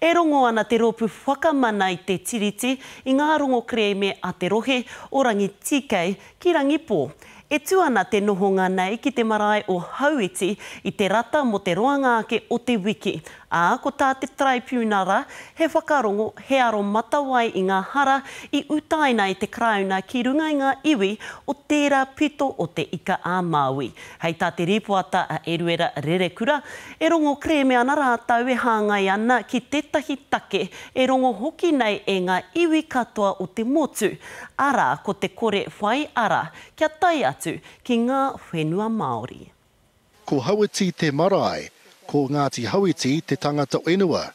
E rongo ana te Rōpū Whakamana i te Tiriti i ngā rongo kerēme a te rohe o Rangitīkei ki Rangipō. E tū ana te nohonga nei ki te marae o Hauiti i Te Rata mō te roanga ake o te wiki, ā, ko tā te Taraipiunara he whakarongo, he aromatawai i ngā hara i utaina e te Karauna ki runga i ngā iwi o tērā pito o Te Ika-a-Māui. Hei tā te rīpoata a Eruera Rerekura, e rongo kerēme ana rātou e hāngai ana ki tētahi take e rongo hoki nei e ngā iwi katoa o te motu, arā, ko te kore whai ara kia tae atu ki ngā whenua Māori. Ko Hauiti te marae, ko Ngāti Hauiti te tangata whenua.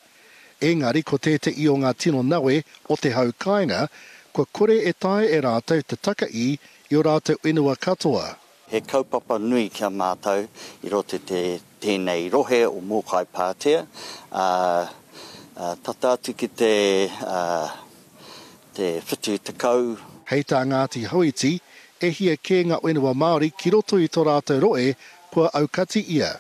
Engari ko tēteʻi o ngā tino nawe o te hau kāinga, kua kore e taea e rātou te taka i i o rātou whenua katoa. He kaupapa nui ki a mātou i roto i tēnei rohe o Mōkai Pātea, ā, tata atu ki te te whitu tekau. Hei tā Ngāti Hauiti, E hia kē ngā whenua Māori ki roto i tō rātou roe, kua aukati ia.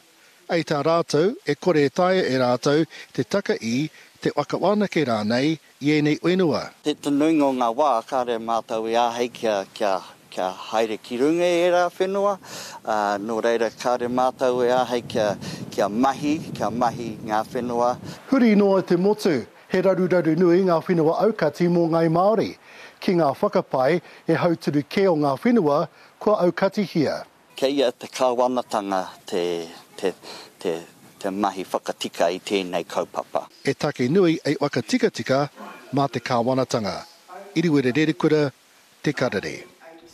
Ai tā rātou e kore e taea e rātou te taka i, te whakawhanake rānei i ēnei whenua. Te nuinga o ngā wā kāre mātou e āhei kia haere ki runga i ērā whenua, ā, nō reira kāre mātou e āhei kia mahi, kia mahi ngā whenua. Huri noa i te motu, he raruraru nui ngā whenua aukati mō ngāi Māori. Ki ngā whakapae, he hauturu kē o ngā whenua kua aukatihia. Kei a te Kāwanatanga te mahi whakatika i tēnei kaupapa. He take nui e whakatikatika mā te Kāwanatanga, Iriwere Rerekura, Te Karere.